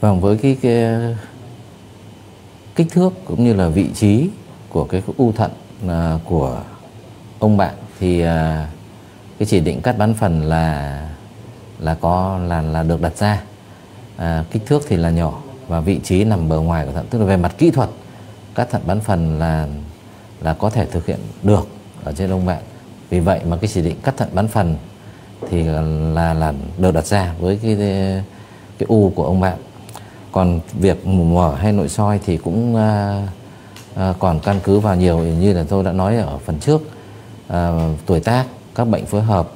Vâng, với cái, cái kích thước cũng như là vị trí của cái u thận à, của ông bạn thì à, cái chỉ định cắt bán phần là là có là là được đặt ra. À, kích thước thì là nhỏ và vị trí nằm bờ ngoài của thận. Tức là về mặt kỹ thuật cắt thận bán phần là là có thể thực hiện được ở trên ông bạn. Vì vậy mà cái chỉ định cắt thận bán phần thì là là được đặt ra với cái cái u của ông bạn còn việc mở hay nội soi thì cũng à, à, còn căn cứ vào nhiều như là tôi đã nói ở phần trước. À, tuổi tác các bệnh phối hợp.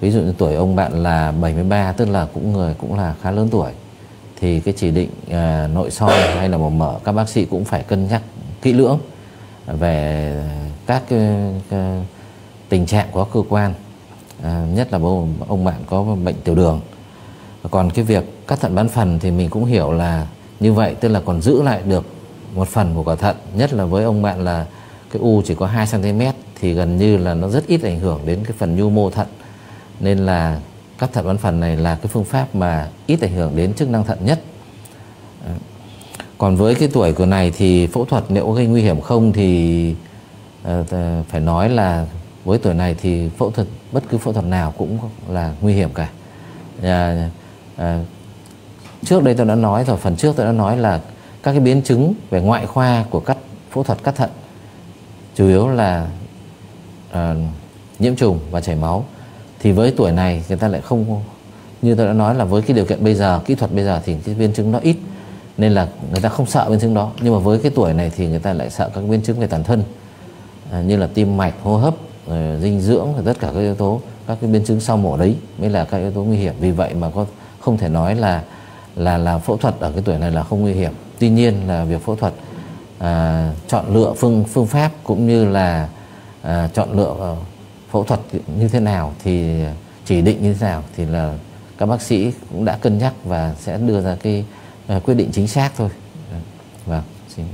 Ví dụ như tuổi ông bạn là 73 tức là cũng người cũng là khá lớn tuổi. Thì cái chỉ định à, nội soi hay là mổ mở các bác sĩ cũng phải cân nhắc kỹ lưỡng về các cái, cái tình trạng của cơ quan. À, nhất là ông bạn có bệnh tiểu đường còn cái việc cắt thận bán phần thì mình cũng hiểu là như vậy, tức là còn giữ lại được một phần của quả thận. Nhất là với ông bạn là cái u chỉ có 2 cm thì gần như là nó rất ít ảnh hưởng đến cái phần nhu mô thận. Nên là cắt thận bán phần này là cái phương pháp mà ít ảnh hưởng đến chức năng thận nhất. Còn với cái tuổi của này thì phẫu thuật liệu có gây nguy hiểm không thì ờ, phải nói là với tuổi này thì phẫu thuật, bất cứ phẫu thuật nào cũng là nguy hiểm cả à, trước đây tôi đã nói rồi phần trước tôi đã nói là các cái biến chứng về ngoại khoa của cắt phẫu thuật cắt thận chủ yếu là à, nhiễm trùng và chảy máu. Thì với tuổi này người ta lại không như tôi đã nói là với cái điều kiện bây giờ kỹ thuật bây giờ thì cái biến chứng nó ít nên là người ta không sợ biến chứng đó. Nhưng mà với cái tuổi này thì người ta lại sợ các biến chứng về toàn thân à, như là tim mạch hô hấp rồi dinh dưỡng rồi tất cả các yếu tố các cái biến chứng sau mổ đấy mới là các yếu tố nguy hiểm. Vì vậy mà có không thể nói là là là phẫu thuật ở cái tuổi này là không nguy hiểm. Tuy nhiên là việc phẫu thuật à, chọn lựa phương phương pháp cũng như là à, chọn lựa ờ, phẫu thuật như thế nào thì chỉ định như thế nào thì là các bác sĩ cũng đã cân nhắc và sẽ đưa ra cái à, quyết định chính xác thôi. Vâng xin